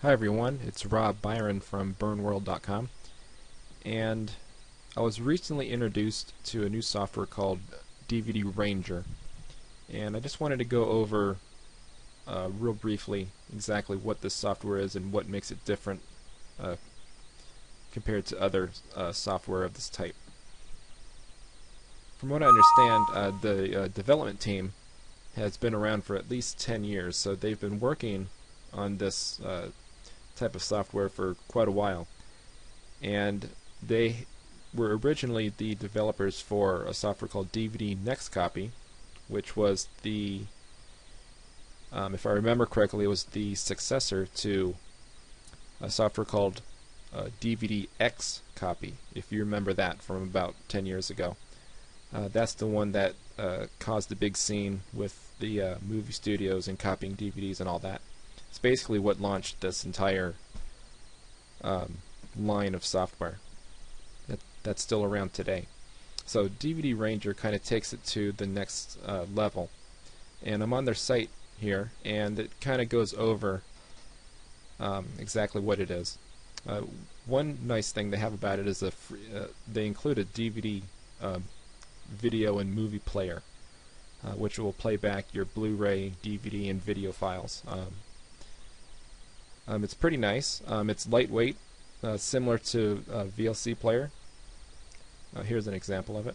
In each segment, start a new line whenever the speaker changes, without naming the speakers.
Hi everyone, it's Rob Byron from BurnWorld.com and I was recently introduced to a new software called DVD Ranger. And I just wanted to go over uh, real briefly exactly what this software is and what makes it different uh, compared to other uh, software of this type. From what I understand, uh, the uh, development team has been around for at least 10 years, so they've been working on this uh, type of software for quite a while. And they were originally the developers for a software called DVD Next Copy, which was the, um, if I remember correctly, it was the successor to a software called uh, DVD X Copy, if you remember that from about 10 years ago. Uh, that's the one that uh, caused the big scene with the uh, movie studios and copying DVDs and all that. It's basically what launched this entire um, line of software that, that's still around today. So DVD Ranger kind of takes it to the next uh, level. And I'm on their site here, and it kind of goes over um, exactly what it is. Uh, one nice thing they have about it is a free, uh, they include a DVD um, video and movie player, uh, which will play back your Blu-ray, DVD, and video files. Um, um, it's pretty nice. Um, it's lightweight, uh, similar to a VLC player. Uh, here's an example of it.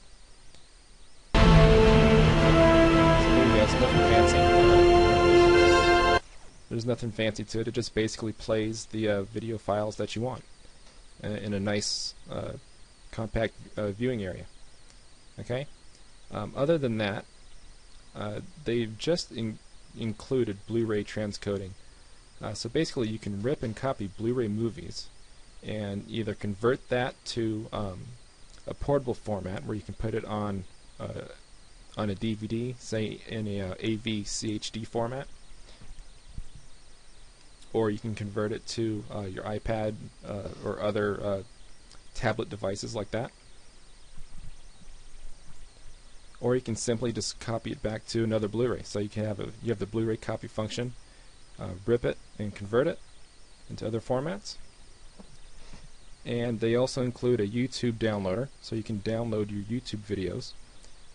There's nothing fancy to it. It just basically plays the uh, video files that you want uh, in a nice, uh, compact uh, viewing area. Okay. Um, other than that, they've just in included Blu-ray transcoding. Uh, so basically, you can rip and copy Blu-ray movies and either convert that to um, a portable format where you can put it on uh, on a DVD, say in a uh, AV format, or you can convert it to uh, your iPad uh, or other uh, tablet devices like that. Or you can simply just copy it back to another Blu-ray. So you can have a you have the Blu-ray copy function uh, rip it and convert it into other formats. And they also include a YouTube downloader, so you can download your YouTube videos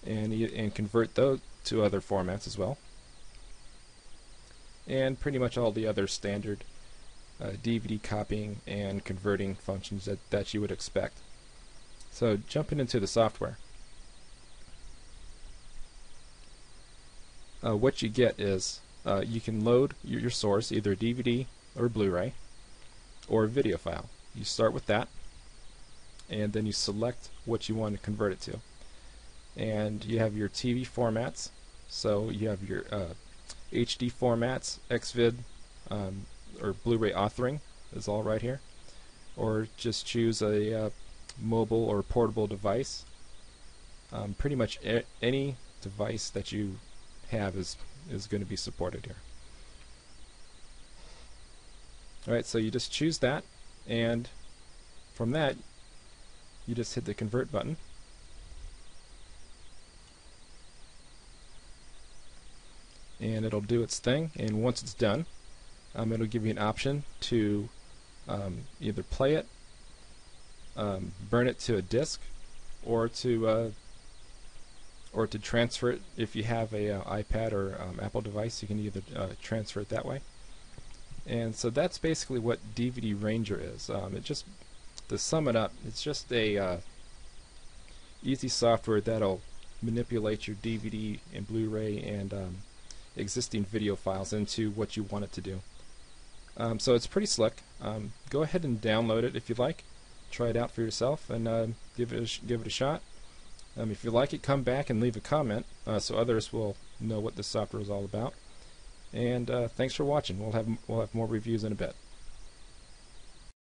and, and convert those to other formats as well. And pretty much all the other standard uh, DVD copying and converting functions that, that you would expect. So jumping into the software. Uh, what you get is uh, you can load your, your source, either a DVD or Blu-ray, or a video file. You start with that, and then you select what you want to convert it to. And you have your TV formats, so you have your uh, HD formats, XVID, um, or Blu-ray authoring is all right here. Or just choose a uh, mobile or portable device. Um, pretty much any device that you have is is going to be supported here. Alright, so you just choose that, and from that, you just hit the convert button. And it'll do its thing, and once it's done, um, it'll give you an option to um, either play it, um, burn it to a disk, or to uh, or to transfer it if you have a uh, iPad or um, Apple device you can either uh, transfer it that way. And so that's basically what DVD Ranger is. Um, it just to sum it up it's just a uh, easy software that'll manipulate your DVD and Blu-ray and um, existing video files into what you want it to do. Um, so it's pretty slick. Um, go ahead and download it if you'd like. Try it out for yourself and uh, give it a give it a shot um, if you like it, come back and leave a comment uh, so others will know what this software is all about. And uh, thanks for watching. We'll have we'll have more reviews in a bit.